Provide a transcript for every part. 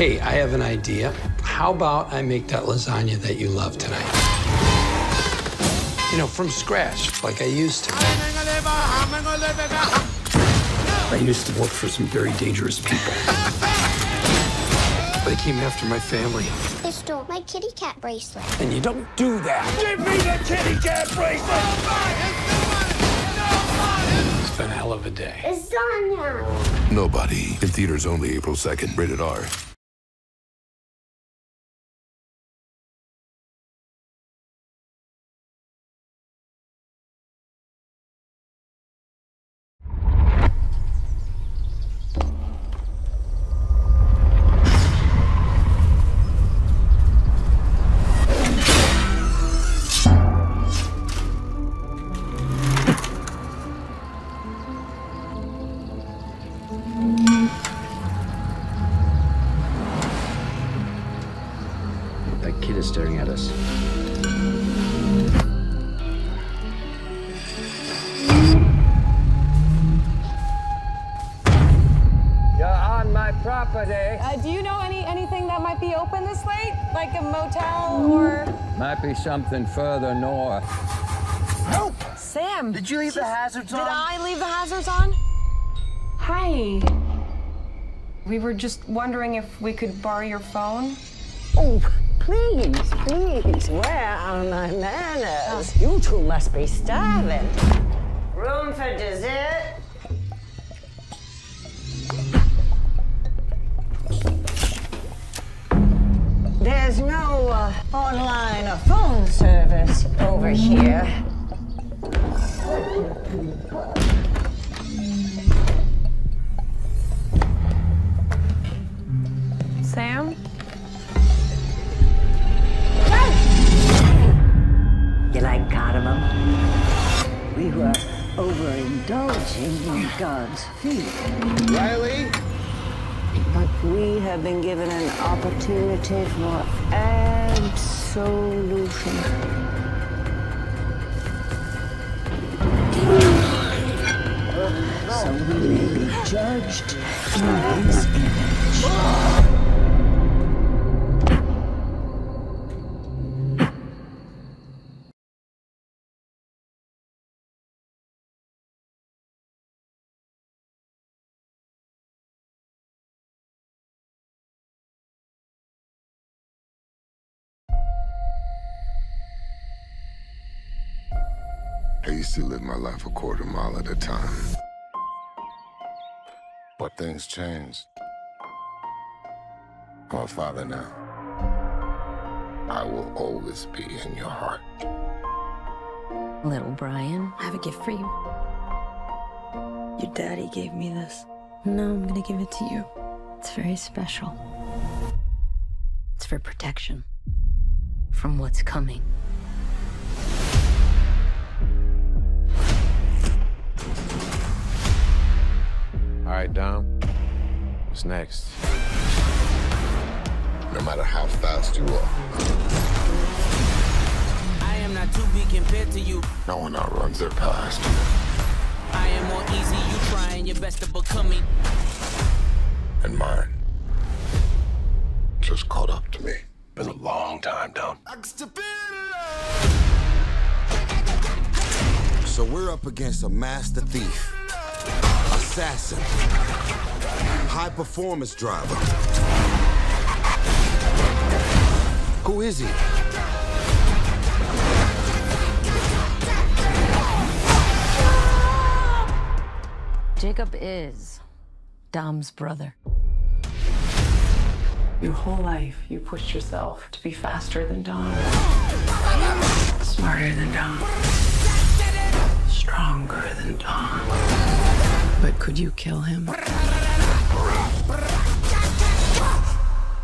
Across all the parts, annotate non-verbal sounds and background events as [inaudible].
Hey, I have an idea. How about I make that lasagna that you love tonight? You know, from scratch, like I used to. I used to work for some very dangerous people. They came after my family. They stole my kitty cat bracelet. And you don't do that. Give me the kitty cat bracelet! It's been a hell of a day. Lasagna! Nobody. In theaters only April 2nd. Rated R. That kid is staring at us. You're on my property. Uh, do you know any anything that might be open this late, like a motel or? Might be something further north. Help! Sam. Did you leave the hazards on? Did? I leave the hazards on? Hi. We were just wondering if we could borrow your phone. Oh, please, please, where are my manners? You two must be starving. Room for dessert? There's no uh, online or phone service over here. Like? We were overindulging in God's feet. Riley? But we have been given an opportunity for absolution. So we may be judged in his image. Used to live my life a quarter mile at a time. But things changed. I'm father now. I will always be in your heart. Little Brian, I have a gift for you. Your daddy gave me this. No, I'm gonna give it to you. It's very special. It's for protection from what's coming. All right, Dom. What's next? No matter how fast you are, I am not to be compared to you. no one outruns their past. I am more easy, you trying your best to become me. And mine just caught up to me. Been a long time, Dom. So we're up against a master thief, assassin, high performance driver. Who is he? Jacob is Dom's brother. Your whole life, you pushed yourself to be faster than Dom, smarter than Dom, stronger than Dom. But could you kill him?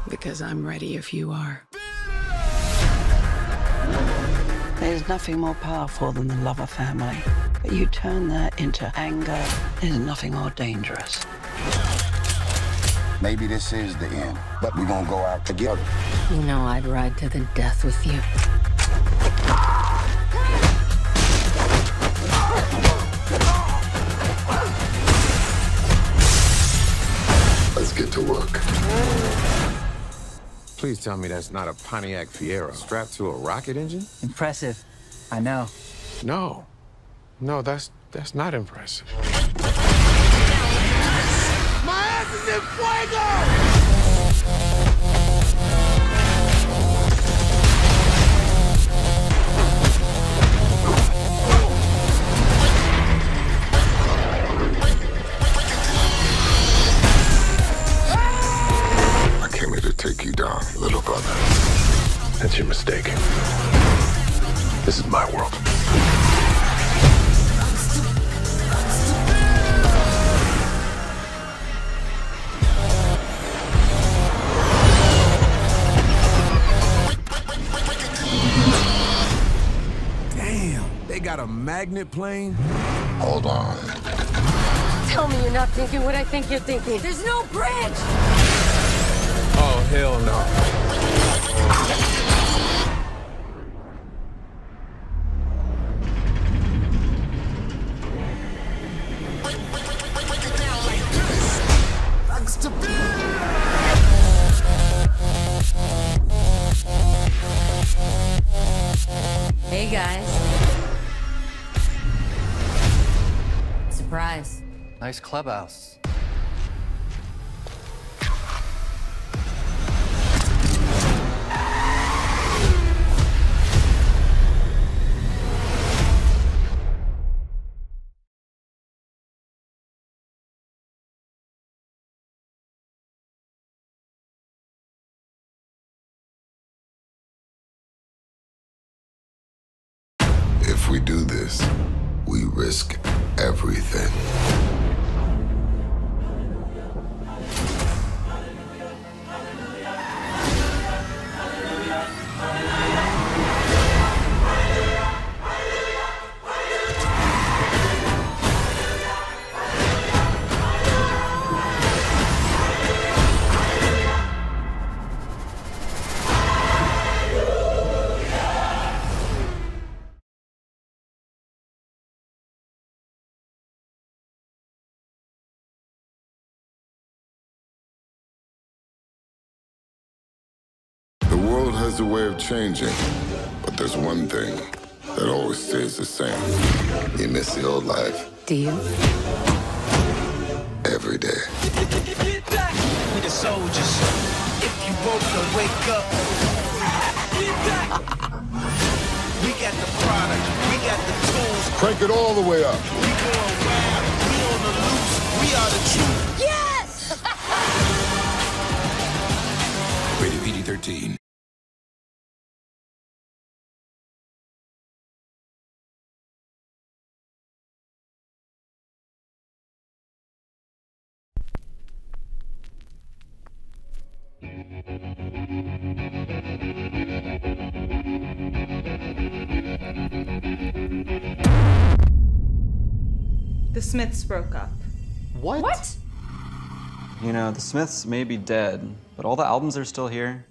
Because I'm ready if you are. There's nothing more powerful than the love of family. But you turn that into anger, there's nothing more dangerous. Maybe this is the end, but we're gonna go out together. You know I'd ride to the death with you. Please tell me that's not a Pontiac Fiero strapped to a rocket engine? Impressive. I know. No. No, that's that's not impressive. My ass is in fuego! That's your mistake. This is my world. Damn, they got a magnet plane? Hold on. Tell me you're not thinking what I think you're thinking. There's no bridge! Oh, hell no. Nice clubhouse. Has a way of changing, but there's one thing that always stays the same. You miss the old life Do you? every day. We the soldiers. If you woke, don't wake up. we got the product. We got the tools. Crank it all the way up. We going wild. We on the loose. We are the truth. Yes! Rated PG-13. The Smiths broke up. What? What? You know, the Smiths may be dead, but all the albums are still here.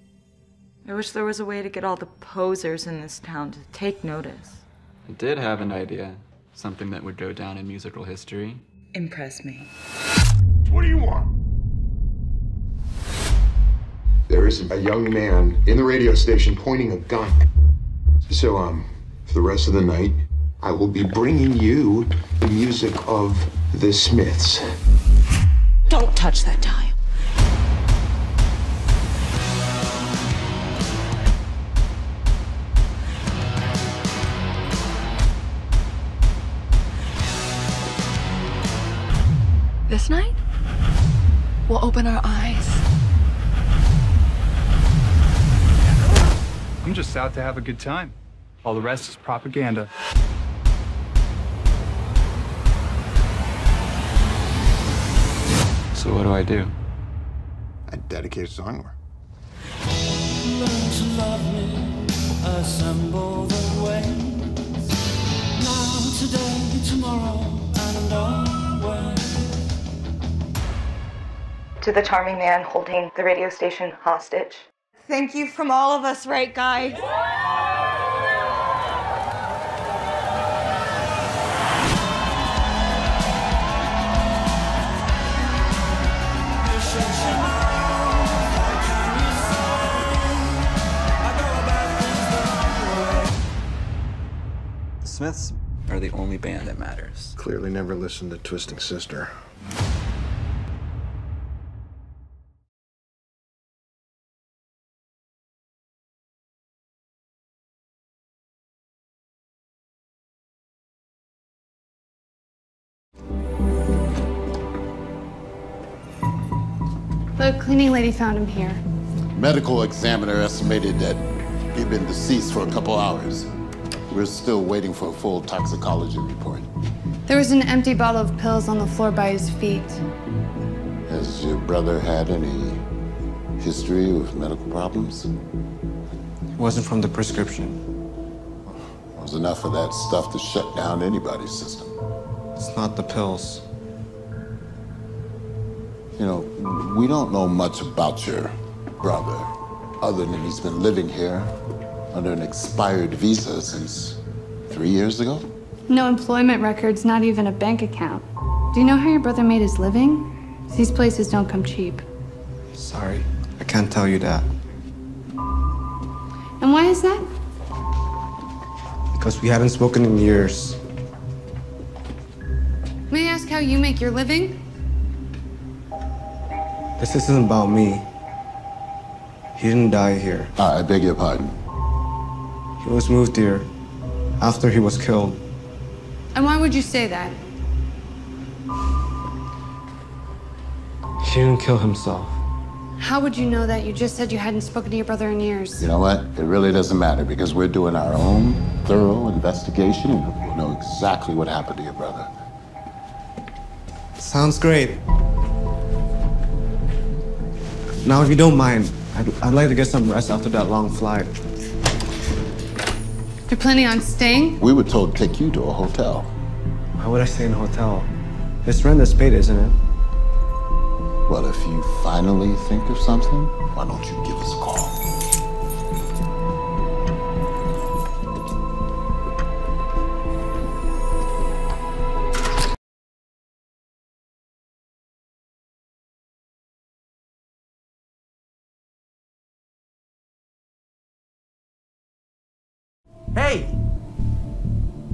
I wish there was a way to get all the posers in this town to take notice. I did have an idea. Something that would go down in musical history. Impress me. What do you want? There is a young man in the radio station pointing a gun. So, um, for the rest of the night, I will be bringing you the music of the Smiths. Don't touch that dial. This night, we'll open our eyes. I'm just out to have a good time. All the rest is propaganda. So what do I do? I dedicate a song to her. Learn to love me. Assemble the wings. Now, today, tomorrow, and always. To the charming man holding the radio station hostage. Thank you from all of us, right, guys? Smiths are the only band that matters. Clearly never listened to Twisted Sister. The cleaning lady found him here. Medical examiner estimated that he'd been deceased for a couple hours. We're still waiting for a full toxicology report. There was an empty bottle of pills on the floor by his feet. Has your brother had any history with medical problems? It wasn't from the prescription. It was enough of that stuff to shut down anybody's system. It's not the pills. You know, we don't know much about your brother, other than he's been living here under an expired visa since three years ago. No employment records, not even a bank account. Do you know how your brother made his living? These places don't come cheap. Sorry, I can't tell you that. And why is that? Because we haven't spoken in years. May I ask how you make your living? This isn't about me. He didn't die here. Ah, I beg your pardon. He was moved here after he was killed. And why would you say that? He didn't kill himself. How would you know that? You just said you hadn't spoken to your brother in years. You know what? It really doesn't matter because we're doing our own thorough investigation and we'll know exactly what happened to your brother. Sounds great. Now, if you don't mind, I'd, I'd like to get some rest after that long flight. You're planning on staying? We were told to take you to a hotel. Why would I stay in a hotel? It's rent that's paid, isn't it? Well, if you finally think of something, why don't you give us a call?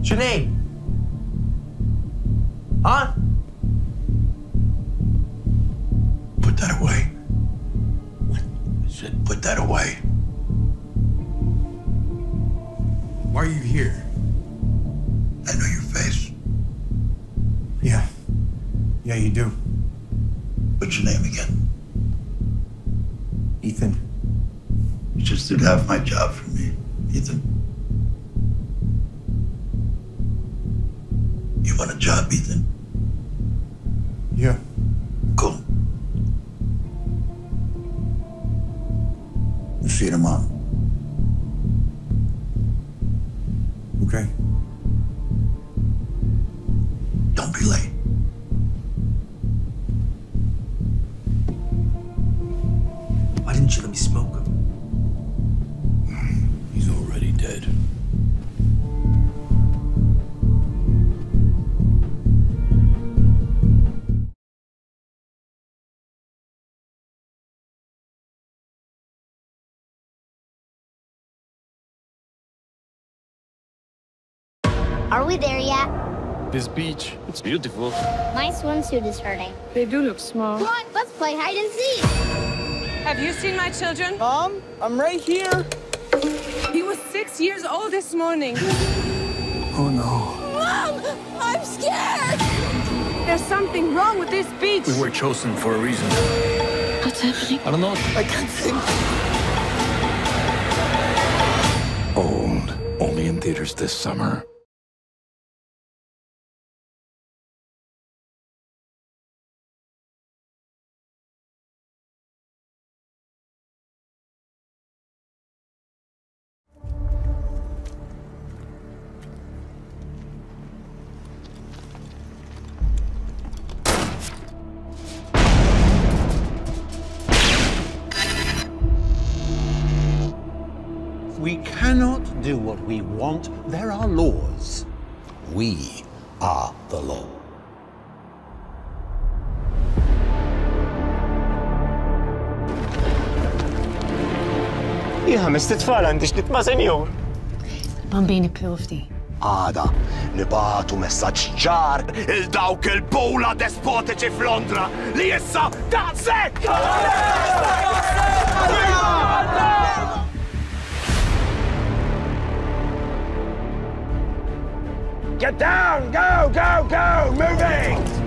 Name? Huh? Are we there yet? This beach, it's beautiful. My swimsuit is hurting. They do look small. Come on, let's play hide and seek. Have you seen my children? Mom, I'm right here. He was six years old this morning. Oh no. Mom! I'm scared! There's something wrong with this beach. We were chosen for a reason. What's happening? I don't know. I can't think. Old. Only in theaters this summer. għandix nitma' senjur. Bambini provdi. Għada, nibatu messaġġ ċar il-dawk il-bowla despotiċi f'Londra li jissa daqsek! Get down! Go, go, go! Moving!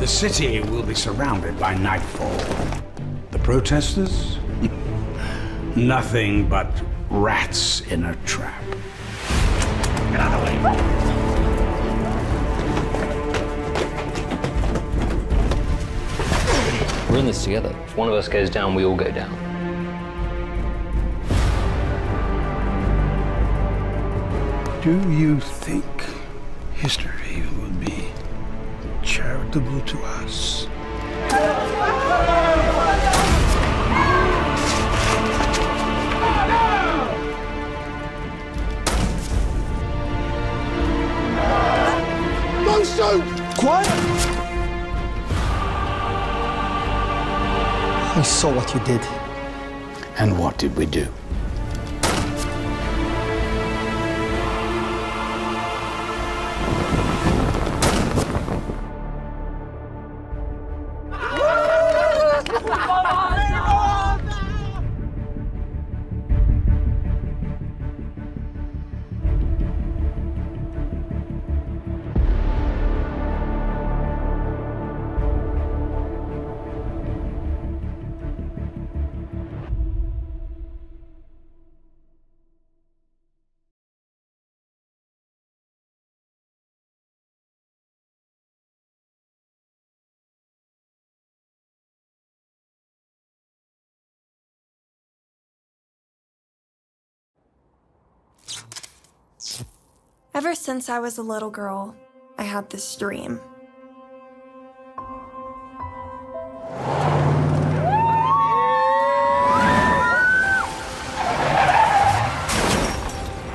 The city will be surrounded by nightfall. The protesters? [laughs] Nothing but rats in a trap. Get out of the way! We're in this together. If one of us goes down, we all go down. Do you think history will be charitable to us? Don't! Quiet! I saw what you did. And what did we do? Ever since I was a little girl, I had this dream.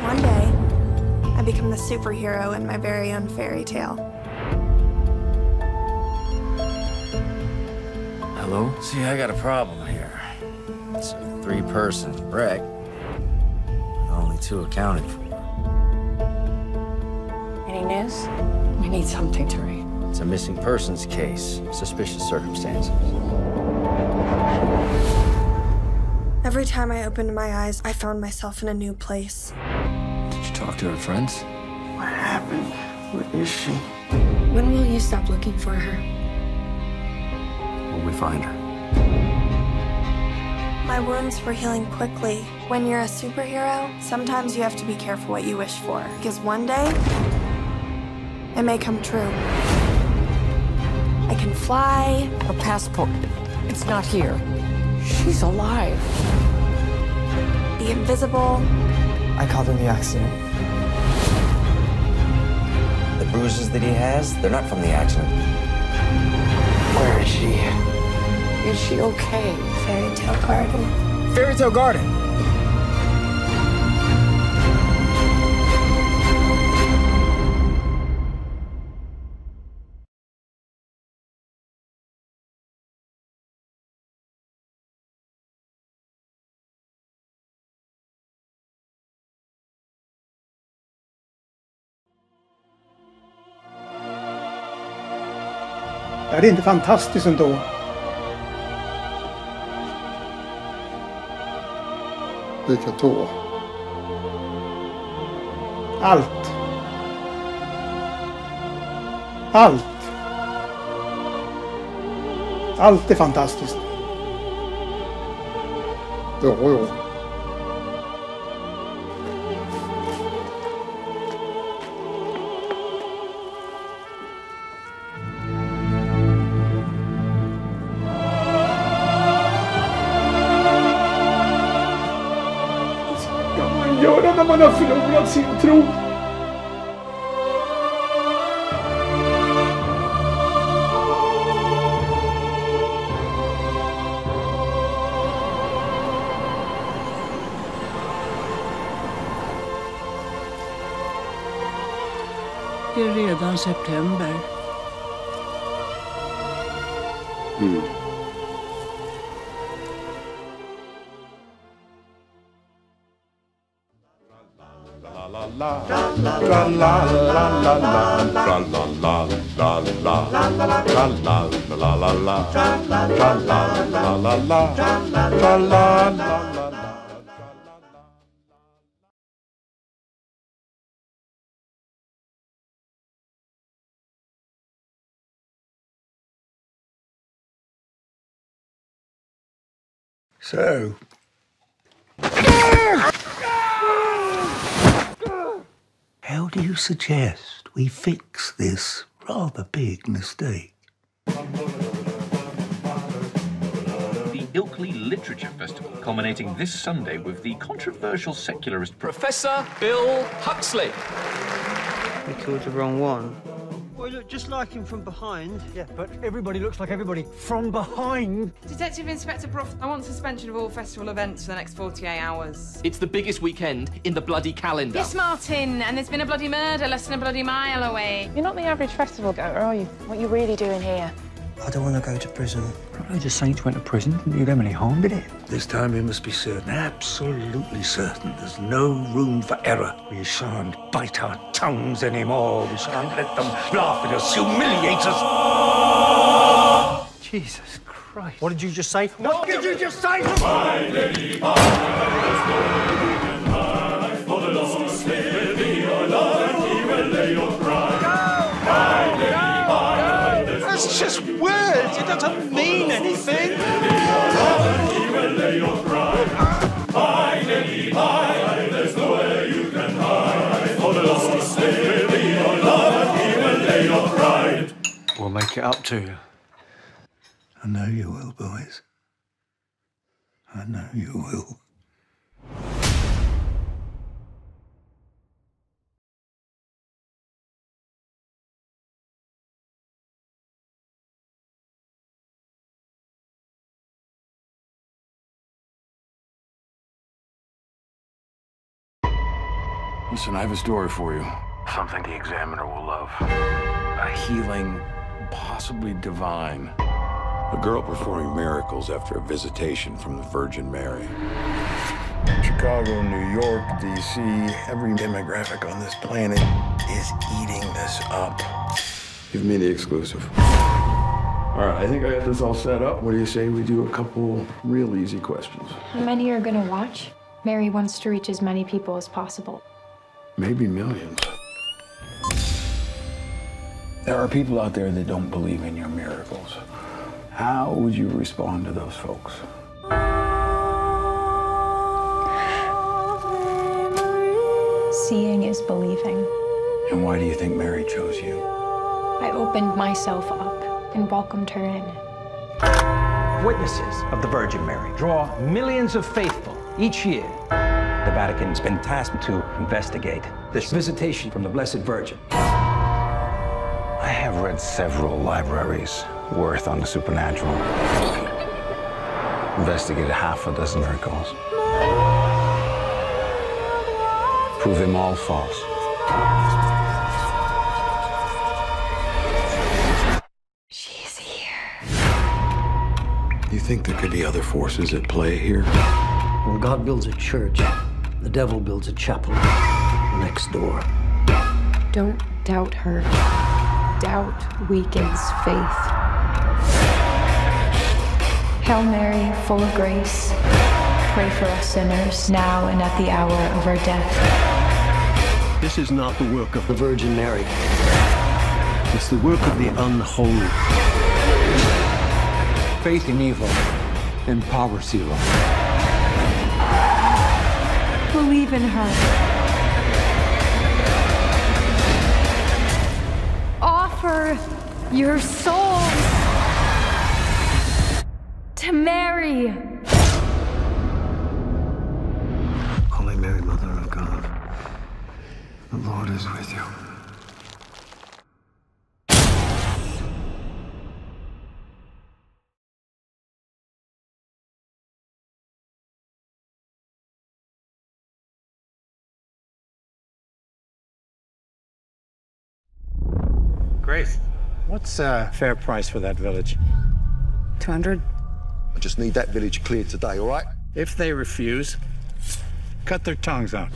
One day, I become the superhero in my very own fairy tale. Hello? See, I got a problem here. It's a three-person wreck. Only two accounted for. Any news? We need something to read. It's a missing persons case. Suspicious circumstances. Every time I opened my eyes, I found myself in a new place. Did you talk to her friends? What happened? Where is she? When will you stop looking for her? When we find her. My wounds were healing quickly. When you're a superhero, sometimes you have to be careful what you wish for, because one day, it may come true. I can fly. Her passport. It's not here. She's alive. The invisible. I called in the accident. The bruises that he has, they're not from the accident. Where is she? Is she okay? Fairy Tale Garden. Fairy Tale Garden. Det inte fantastiskt ändå? Vilka då? Allt. Allt. Allt är fantastiskt. Jo, jo. Man har förlorat sin tro? Det är redan september. La la la la la La la la la la La la la la la la la la la la la la la la So, How do you suggest we fix this rather big mistake? The Ilkley Literature Festival, culminating this Sunday with the controversial secularist Professor Bill Huxley. We killed the wrong one. Well, you look just like him from behind. Yeah, but everybody looks like everybody from behind. Detective Inspector Broth, I want suspension of all festival events for the next 48 hours. It's the biggest weekend in the bloody calendar. Yes, Martin, and there's been a bloody murder less than a bloody mile away. You're not the average festival goer, are you? What are you really doing here? I don't want to go to prison. Loads of saints went to prison. Didn't do them any harm, did it? This time we must be certain, absolutely certain, there's no room for error. We shan't bite our tongues anymore. We shan't let them laugh at us, humiliate us. Jesus Christ. What did you just say? What did you just say? That's just words. It doesn't mean anything. We'll make it up to you. I know you will, boys. I know you will. Listen, I have a story for you. Something the examiner will love. A healing, possibly divine. A girl performing miracles after a visitation from the Virgin Mary. Chicago, New York, D.C., every demographic on this planet is eating this up. Give me the exclusive. All right, I think I got this all set up. What do you say we do a couple real easy questions? How many are gonna watch? Mary wants to reach as many people as possible. Maybe millions. There are people out there that don't believe in your miracles. How would you respond to those folks? Seeing is believing. And why do you think Mary chose you? I opened myself up and welcomed her in. Witnesses of the Virgin Mary draw millions of faithful each year. The Vatican's been tasked to investigate this visitation from the Blessed Virgin. I have read several libraries worth on the supernatural. Investigated half a dozen miracles. Prove them all false. She's here. You think there could be other forces at play here? When God builds a church, the devil builds a chapel next door. Don't doubt her. Doubt weakens faith. Hail Mary, full of grace, pray for us sinners, now and at the hour of our death. This is not the work of the Virgin Mary. It's the work of the unholy. Faith in evil empowers evil. Believe in her. Offer your soul to Mary. Holy Mary, Mother of God, the Lord is with you. What's a uh, fair price for that village? 200. I just need that village cleared today, all right? If they refuse, cut their tongues out.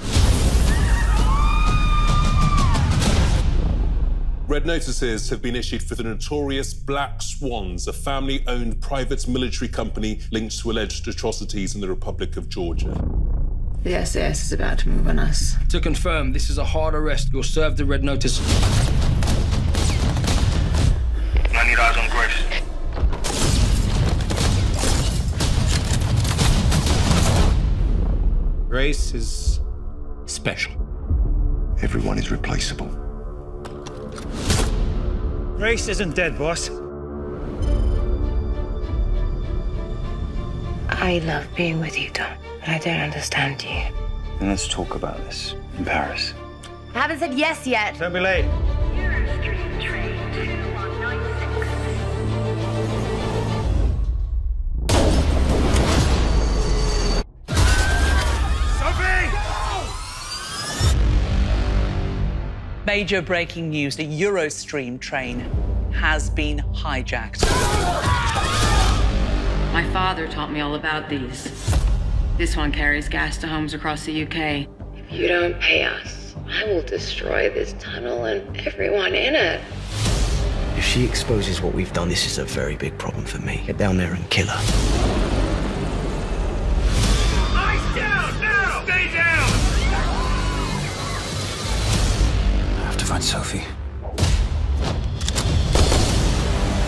Red notices have been issued for the notorious Black Swans, a family owned private military company linked to alleged atrocities in the Republic of Georgia. The SAS is about to move on us. To confirm, this is a hard arrest. You'll serve the red notice. Grace is special. Everyone is replaceable. Grace isn't dead, boss. I love being with you, Tom, but I don't understand you. Then let's talk about this in Paris. I haven't said yes yet. Don't be late. Major breaking news the Eurostream train has been hijacked. My father taught me all about these. This one carries gas to homes across the UK. If you don't pay us, I will destroy this tunnel and everyone in it. If she exposes what we've done, this is a very big problem for me. Get down there and kill her. Find Sophie.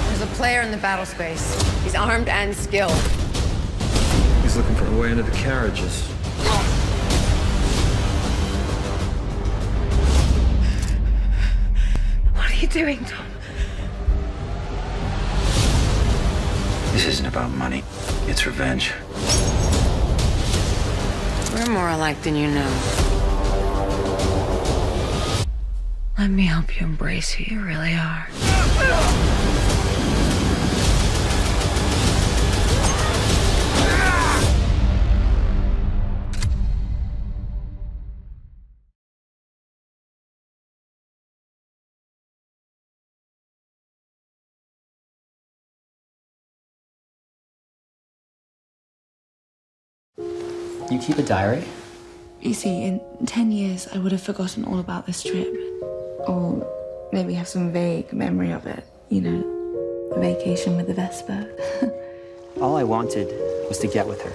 There's a player in the battle space. He's armed and skilled. He's looking for a way into the carriages. What are you doing, Tom? This isn't about money. It's revenge. We're more alike than you know. Let me help you embrace who you really are. You keep a diary? You see, in 10 years, I would have forgotten all about this trip. Or maybe have some vague memory of it. You know, a vacation with the Vespa. [laughs] All I wanted was to get with her.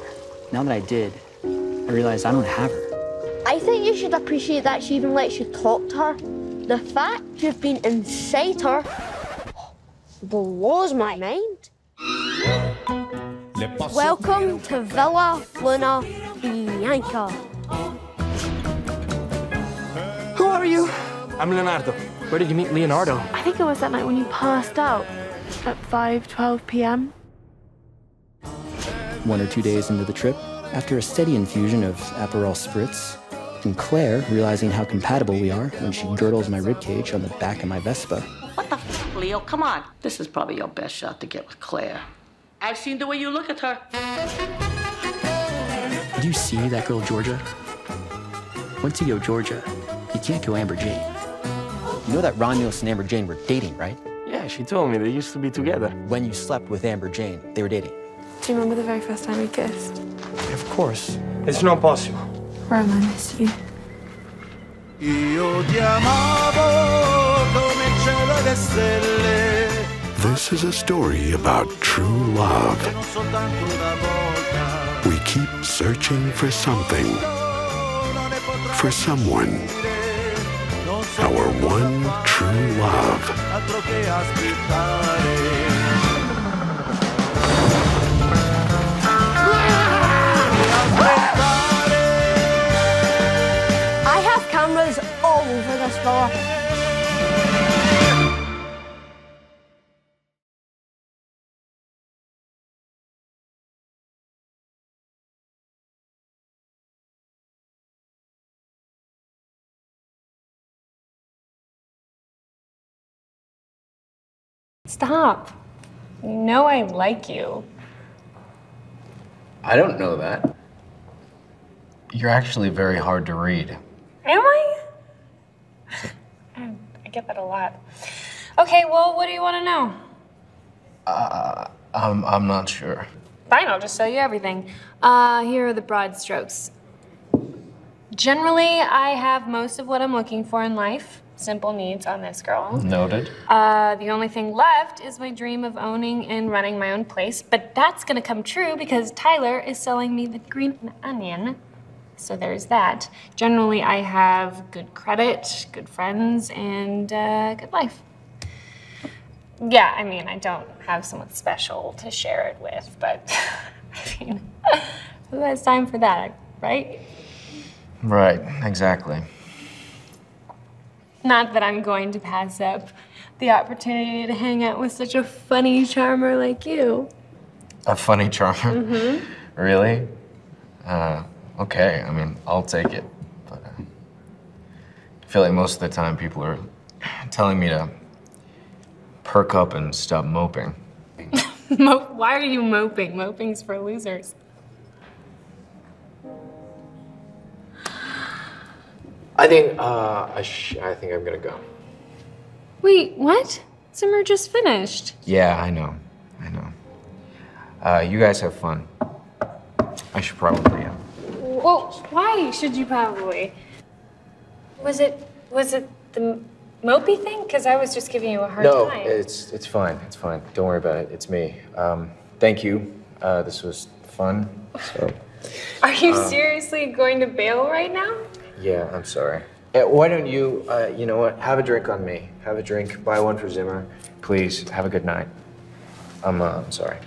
Now that I did, I realized I don't have her. I think you should appreciate that she even lets you talk to her. The fact you've been inside her blows my mind. Welcome to Villa Luna Bianca. I'm Leonardo. Where did you meet Leonardo? I think it was that night when you passed out at 5:12 p.m. One or two days into the trip, after a steady infusion of Aperol spritz, and Claire realizing how compatible we are when she girdles my ribcage on the back of my Vespa. What the f, Leo? Come on. This is probably your best shot to get with Claire. I've seen the way you look at her. Did you see that girl, Georgia? Once you go Georgia, you can't go Amber Jane. You know that Romulus and Amber Jane were dating, right? Yeah, she told me they used to be together. When you slept with Amber Jane, they were dating. Do you remember the very first time we kissed? Of course. It's not possible. Rome, I miss you. Io ti amavo come il cielo e le stelle. This is a story about true love. We keep searching for something, for someone. Our one true love. I have cameras all over this villa. Stop. You know I like you. I don't know that. You're actually very hard to read. Am I? I get that a lot. Okay, well, what do you want to know? Uh, I'm, I'm not sure. Fine, I'll just tell you everything. Uh, here are the broad strokes. Generally, I have most of what I'm looking for in life. Simple needs on this girl. Noted. Uh, the only thing left is my dream of owning and running my own place, but that's gonna come true because Tyler is selling me the green onion. So there's that. Generally, I have good credit, good friends, and uh, good life. Yeah, I mean, I don't have someone special to share it with, but [laughs] I mean, [laughs] who has time for that, right? Right, exactly. Not that I'm going to pass up the opportunity to hang out with such a funny charmer like you. A funny charmer? Mm-hmm. Really? Uh, okay, I mean, I'll take it. But uh, I feel like most of the time people are telling me to perk up and stop moping. [laughs] Mo- Why are you moping? Moping's for losers. I think, uh, I, sh- I think I'm gonna go. Wait, what? Summer just finished. Yeah, I know. I know. Uh, you guys have fun. I should probably, uh, Well, why should you probably? Was it was it the mopey thing? Because I was just giving you a hard no, time. it's it's fine. It's fine. Don't worry about it. It's me. Um, thank you. Uh, this was fun. So Are you um, seriously going to bail right now? Yeah, I'm sorry. Uh, why don't you? Uh, you know what? Have a drink on me. Have a drink. Buy one for Zimmer, please. Have a good night. I'm uh, I'm sorry.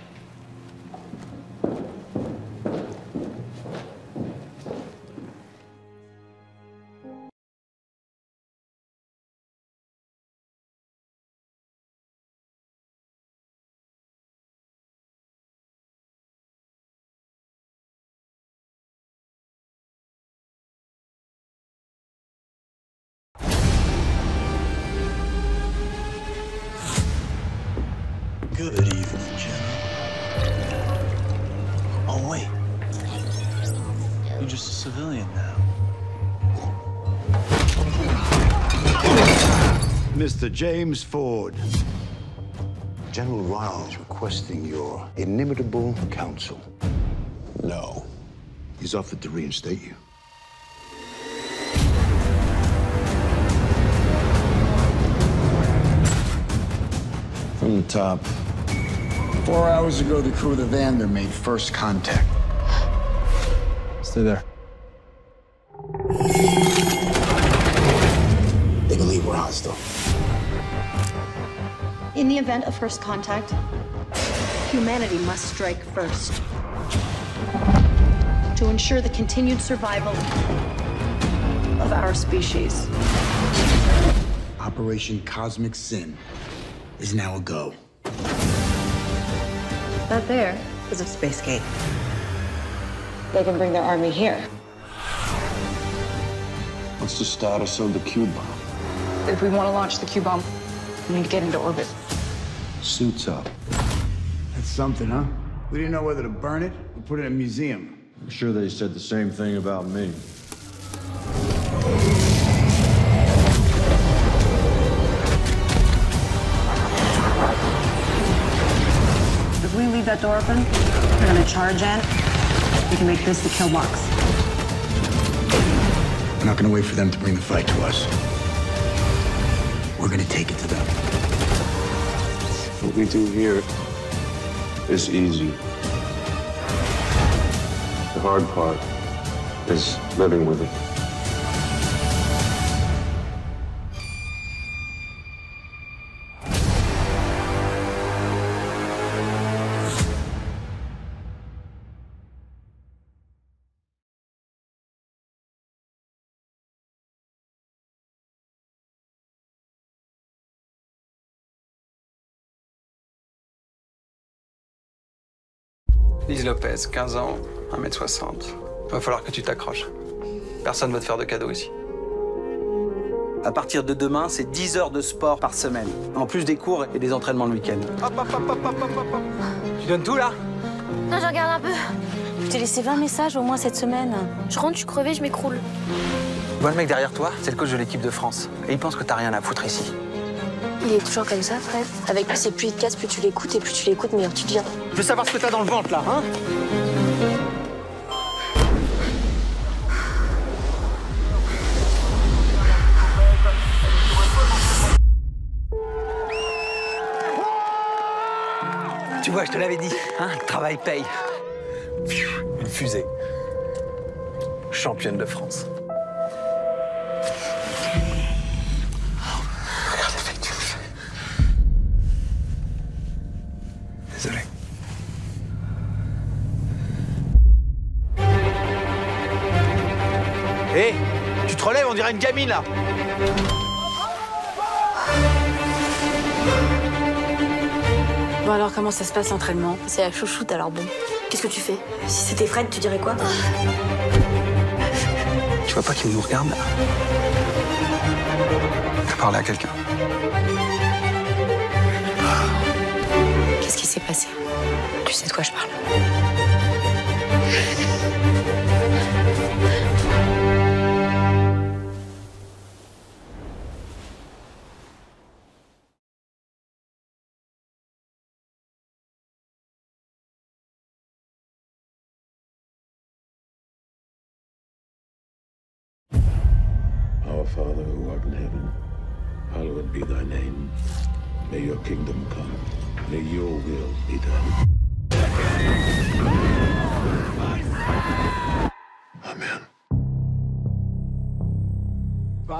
Good evening, General. Oh, wait. You're just a civilian now. Mr. James Ford. General Ryle is requesting your inimitable counsel. No. He's offered to reinstate you. From the top. Four hours ago, the crew of the Vander made first contact. Stay there. They believe we're hostile. In the event of first contact, humanity must strike first. To ensure the continued survival of our species. Operation Cosmic Sin is now a go. That there is a space gate. They can bring their army here. What's the status of the Q bomb? If we want to launch the Q bomb, we need to get into orbit. Suits up. That's something, huh? We didn't know whether to burn it or put it in a museum. I'm sure they said the same thing about me. That door open, We're gonna charge in. We can make this the kill box. We're not gonna wait for them to bring the fight to us. We're gonna take it to them. What we do here is easy. The hard part is living with it. Lise Lopez, 15 ans, 1m60. Va falloir que tu t'accroches. Personne va te faire de cadeaux ici. À partir de demain, c'est 10 heures de sport par semaine, en plus des cours et des entraînements le week-end. Hop, hop, hop, hop, hop, hop, hop. Tu donnes tout là? Non, je regarde un peu. Je t'ai laissé 20 messages au moins cette semaine. Je rentre, je suis crevée, je m'écroule. Vois le mec derrière toi, c'est le coach de l'équipe de France. Et il pense que t'as rien à foutre ici. Il est toujours comme ça, Fred. Avec plus c'est plus il casse, plus tu l'écoutes, et plus tu l'écoutes, meilleur tu deviens. Je veux savoir ce que t'as dans le ventre, là, hein Tu vois, je te l'avais dit, hein, travail paye. Une fusée. Championne de France. Dirait une gamine là. Bon alors comment ça se passe l'entraînement? C'est la chouchoute alors bon. Qu'est-ce que tu fais? Si c'était Fred, tu dirais quoi? Tu vois pas qu'il nous regarde là? T'as parlé à quelqu'un? Qu'est-ce qui s'est passé? Tu sais de quoi je parle?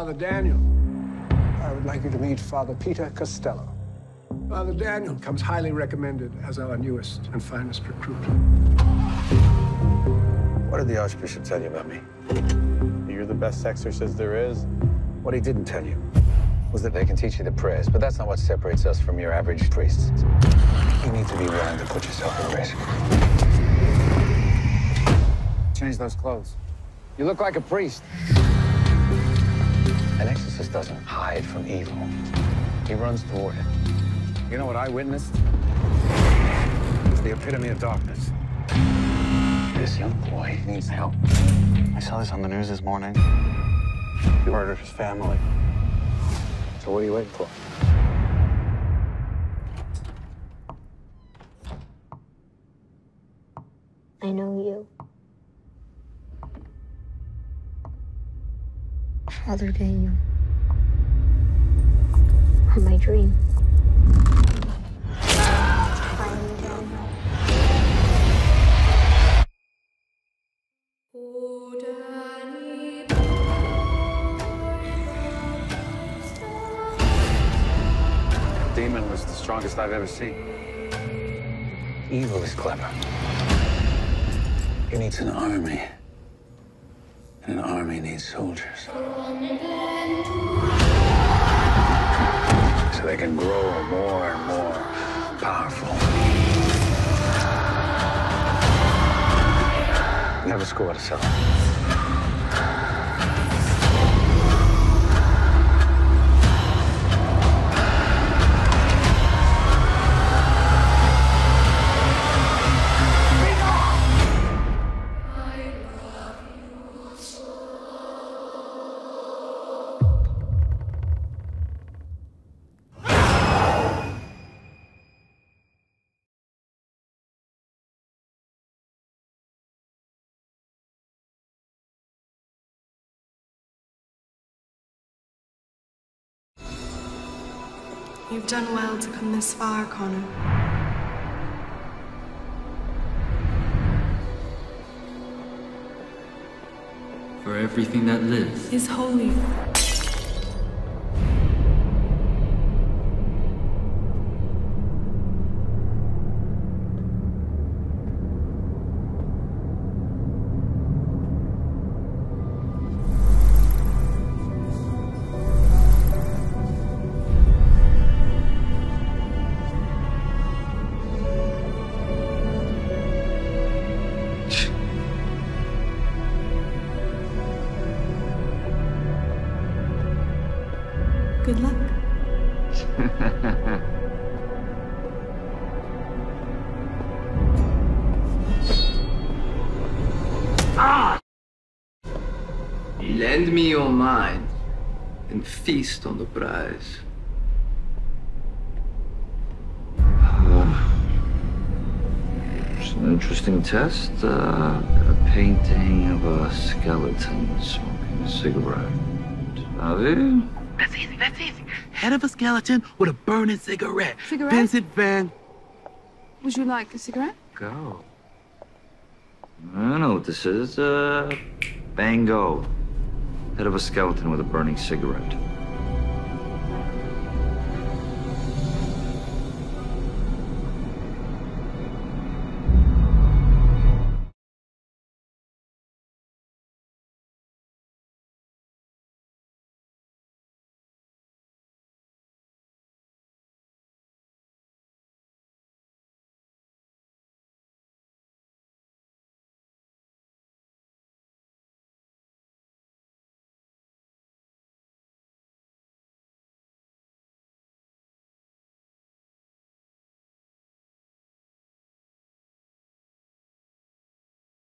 Father Daniel, I would like you to meet Father Peter Costello. Father Daniel comes highly recommended as our newest and finest recruit. What did the Archbishop tell you about me? You're the best exorcist there is. What he didn't tell you was that they can teach you the prayers, but that's not what separates us from your average priests. You need to be willing to put yourself at risk. Change those clothes. You look like a priest. An exorcist doesn't hide from evil. He runs toward it. You know what I witnessed? It's the epitome of darkness. This young boy needs help. I saw this on the news this morning. He murdered his family. So what are you waiting for? Father Daniel. Or my dream. Finally, Demon was the strongest I've ever seen. Evil is clever. It needs an army. An army needs soldiers. So they can grow more and more powerful. Never score to sell. You've done well to come this far, Connor. For everything that lives. Is holy. Lend me your mind and feast on the prize. Oh. It's an interesting test. Uh, a painting of a skeleton smoking a cigarette. Have you? That's easy, that's easy. Head of a skeleton with a burning cigarette. Cigarette? Vincent Van. Would you like a cigarette? Go. I don't know what this is. Uh, Bango. Head of a skeleton with a burning cigarette.